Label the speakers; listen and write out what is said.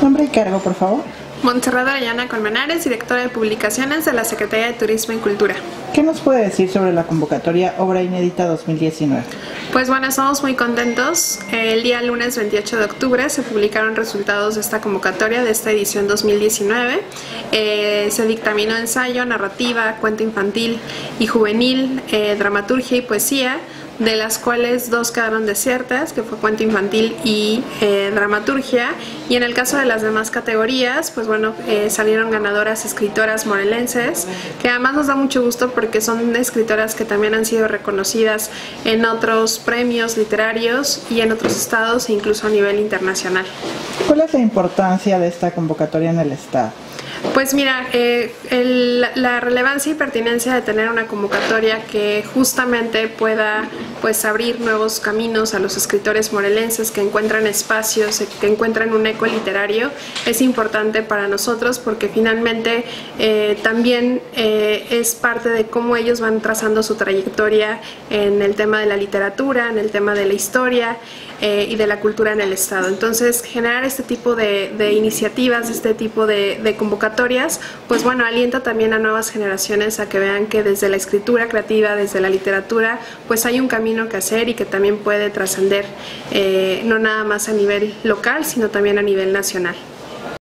Speaker 1: Nombre y cargo, por favor.
Speaker 2: Montserrat Arellana Colmenares, directora de publicaciones de la Secretaría de Turismo y Cultura.
Speaker 1: ¿Qué nos puede decir sobre la convocatoria Obra Inédita 2019?
Speaker 2: Pues bueno, estamos muy contentos. El día lunes 28 de octubre se publicaron resultados de esta convocatoria de esta edición 2019. Eh, se dictaminó ensayo, narrativa, cuento infantil y juvenil, eh, dramaturgia y poesía de las cuales dos quedaron desiertas, que fue cuento infantil y eh, dramaturgia. Y en el caso de las demás categorías, pues bueno, eh, salieron ganadoras escritoras morelenses, que además nos da mucho gusto porque son escritoras que también han sido reconocidas en otros premios literarios y en otros estados e incluso a nivel internacional.
Speaker 1: ¿Cuál es la importancia de esta convocatoria en el Estado?
Speaker 2: Pues mira, eh, la relevancia y pertinencia de tener una convocatoria que justamente pueda pues abrir nuevos caminos a los escritores morelenses que encuentran espacios, que encuentran un eco literario, es importante para nosotros porque finalmente eh, también eh, es parte de cómo ellos van trazando su trayectoria en el tema de la literatura, en el tema de la historia y de la cultura en el Estado. Entonces, generar este tipo de, iniciativas, este tipo de, de pues bueno, alienta también a nuevas generaciones a que vean que desde la escritura creativa, desde la literatura, pues hay un camino que hacer y que también puede trascender, eh, no nada más a nivel local, sino también a nivel nacional.